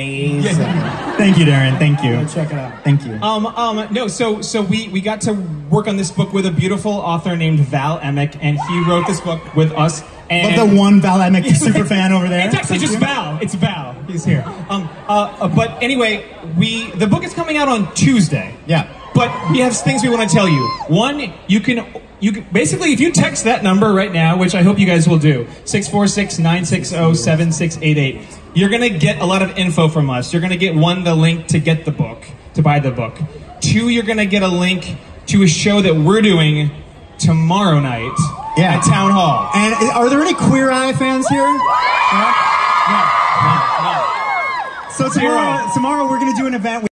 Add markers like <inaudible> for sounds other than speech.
Amazing. Thank you, Darren. Thank you. Check it out. Thank you. Um, um, no, so so we we got to work on this book with a beautiful author named Val Emmich, and he wrote this book with us. And Love the one Val Emmich super fan over there. <laughs> It's actually just Val. It's Val. He's here. Um, uh, uh, but anyway, we the book is coming out on Tuesday. Yeah. But we have things we want to tell you. One, you can you can, basically if you text that number right now, which I hope you guys will do, 646-960-7688, you're gonna get a lot of info from us. You're gonna get one the link to get the book, to buy the book. Two, you're gonna get a link to a show that we're doing tomorrow night Yeah. at Town Hall. And uh, are there any Queer Eye fans here? So tomorrow, tomorrow we're going to do an event.